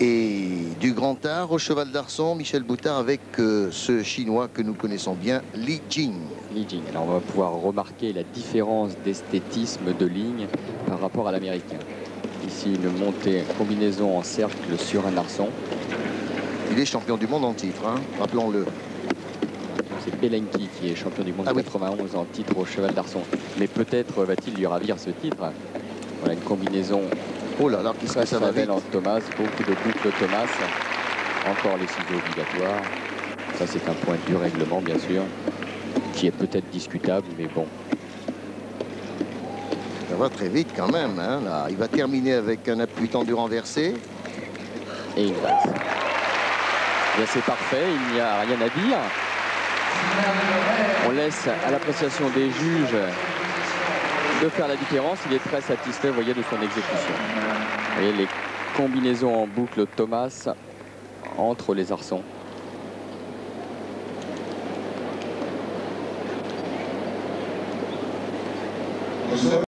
Et du Grand Art au cheval d'Arçon, Michel Boutard avec euh, ce Chinois que nous connaissons bien, Li Jing. Li Jing. Alors on va pouvoir remarquer la différence d'esthétisme de ligne par rapport à l'américain. Ici une montée, combinaison en cercle sur un arçon. Il est champion du monde en titre, hein, rappelons-le. C'est Belenki qui est champion du monde ah 91 en titre au cheval d'arçon. Mais peut-être va-t-il lui ravir ce titre. Voilà une combinaison Oh là là, qu'est-ce que ça va en Thomas, beaucoup de boucles Thomas. Encore les ciseaux obligatoires. Ça, c'est un point du règlement, bien sûr, qui est peut-être discutable, mais bon. Ça va très vite quand même. Hein, là. Il va terminer avec un appui tendu renversé. Et il reste. c'est parfait, il n'y a rien à dire. On laisse à l'appréciation des juges de faire la différence. Il est très satisfait, vous voyez, de son exécution. Vous voyez les combinaisons en boucle Thomas entre les arçons.